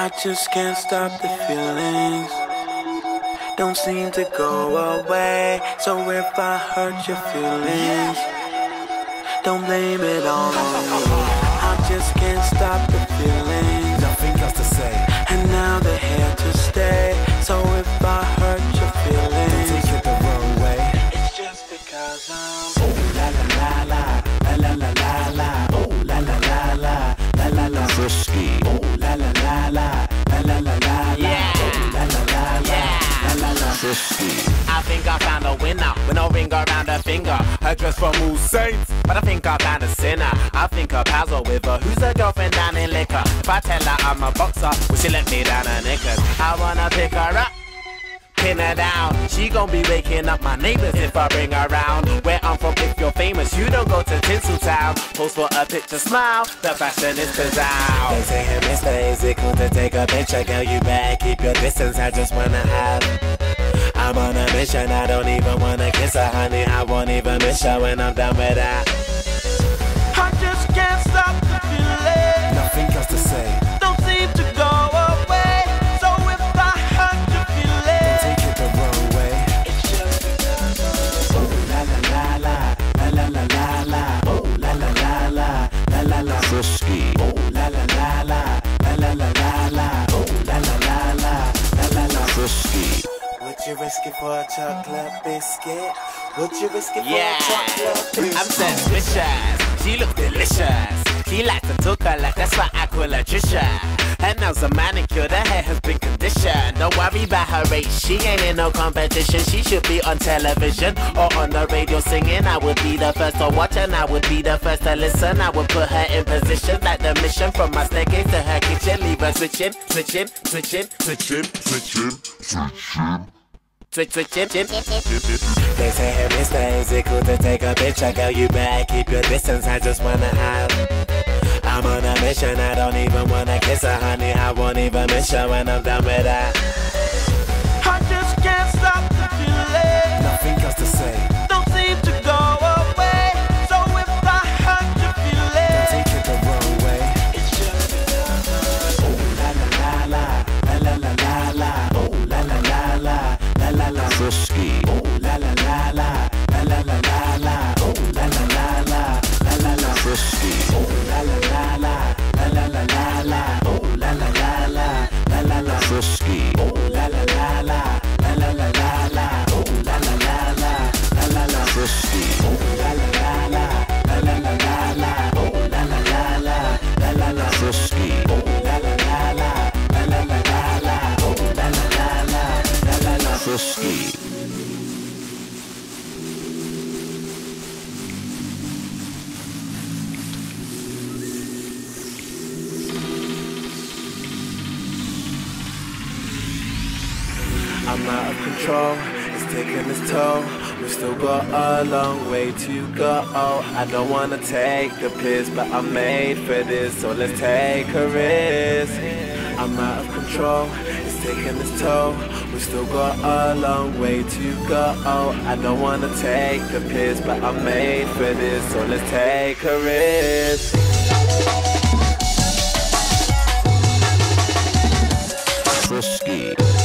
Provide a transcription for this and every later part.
I just can't stop the feelings. Don't seem to go away. So if I hurt your feelings, don't blame it on me. I just can't stop the feelings. La. Oh la la la la la la la la. Yeah. Oh la la la la la la la. I think I found a winner with no ring around her finger. Her dress from all saints, but I think I found a sinner. I think her pals are with her. Who's her girlfriend down in liquor? If I tell her I'm a boxer, will she let me down her knickers? I wanna pick her up. Pin her down, she gon' be waking up my neighbors if I bring her round. Where I'm from, if you're famous, Tinseltown. Post for a picture, smile, the fashionistas They out. say, hey, Mr. Is it cool to take a picture? Girl, you better keep your distance. I just wanna have. I'm on a mission. I don't even wanna kiss her, honey. I won't even miss her when I'm done with that. Risk it for a chocolate biscuit? Would you risk it for a chocolate biscuit? I'm suspicious. She look delicious. She likes to talk a lot, that's why I call her Trisha. Her nails are manicured, her hair has been conditioned. Don't worry about her race, she ain't in no competition. She should be on television or on the radio singing. I would be the first to watch and I would be the first to listen. I would put her in position like the mission from my staircase to her kitchen. Leave her switching, switching, switching, switching, switching, switching. Switch, switch, switch, switch. They say, hey, mister, is it cool to take a picture? Girl, you better keep your distance. I just wanna have. I'm on a mission. I don't even wanna kiss her, honey. I won't even miss her when I'm done with that. Control, it's taking its toll. We've still got a long way to go. I don't wanna take the piss, but I'm made for this, so let's take a risk. I'm out of control, it's taking its toll. We've still got a long way to go. I don't wanna take the piss, but I'm made for this, so let's take a risk. Frisky.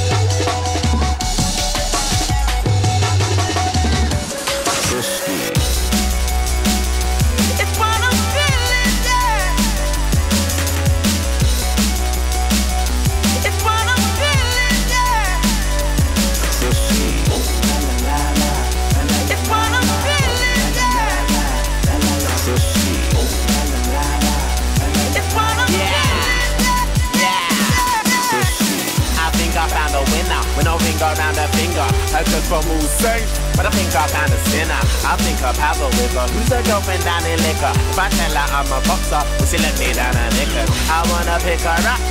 A winner with no ring around her finger. Her just from all saints, but I think I found a sinner. I think pals are with her. Who's her girlfriend down in liquor? If I tell her I'm a boxer, will she let me down her knickers? I wanna pick her up.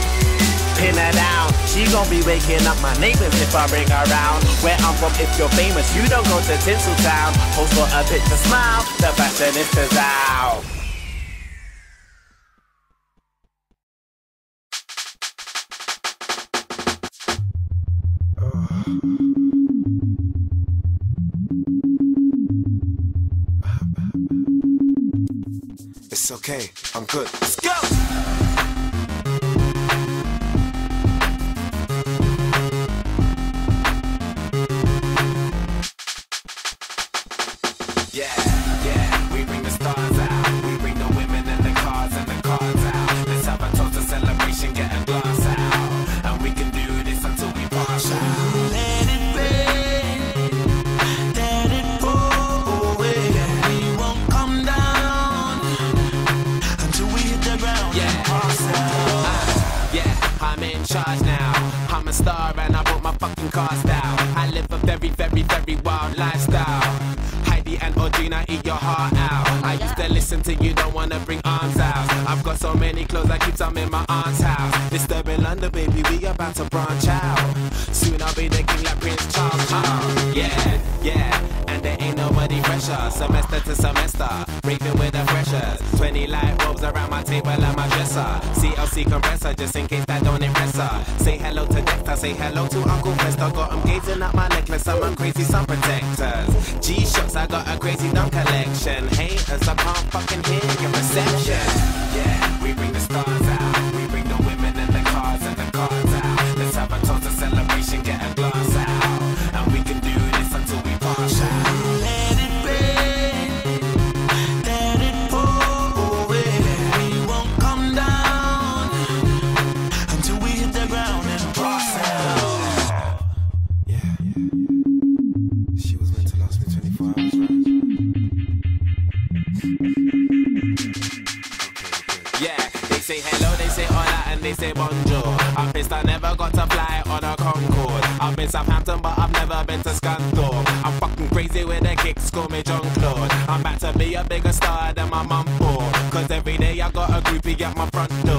Pin her down, she gon' be waking up my neighbors if I bring her round. Where I'm from, if you're famous, you don't go to Tinseltown. Post for a picture, smile, the fashionistas out. Okay, I'm good. Let's go! I live a very, very, very wild lifestyle. Heidi and Audrina, eat your heart out. I used to listen to you, don't wanna bring arms out. I've got so many clothes, I keep some in my aunt's house. Disturbing London, baby, we about to branch out. Soon I'll be the king like Prince Charles. Uh, yeah, yeah nobody fresher. Semester to semester, raving with the freshers. 20 light bulbs around my table and my dresser. CLC compressor, just in case that don't impress her. Say hello to Dexter, say hello to Uncle Fester. Got them gazing at my necklace, I'm crazy sun protectors. G-Shocks, I got a crazy dumb collection. Haters, I can't fucking hear your reception. I'm pissed I never got to fly on a Concorde. I've been Southampton, but I've never been to Scunthorpe. I'm fucking crazy with the kicks, call me John Claude. I'm about to be a bigger star than my mum for. Cause every day I got a groupie at my front door.